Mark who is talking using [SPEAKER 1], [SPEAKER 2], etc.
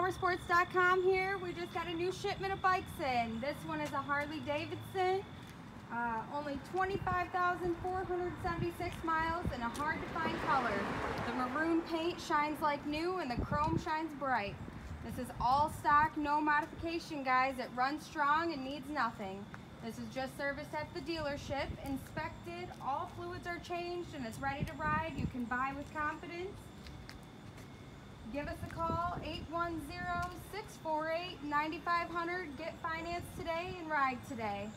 [SPEAKER 1] powersports.com here. We just got a new shipment of bikes in. This one is a Harley Davidson. Uh, only 25,476 miles in a hard to find color. The maroon paint shines like new and the chrome shines bright. This is all stock, no modification guys. It runs strong and needs nothing. This is just serviced at the dealership, inspected, all fluids are changed and it's ready to ride. You can buy with confidence. Give us a call, 810-648-9500. Get financed today and ride today.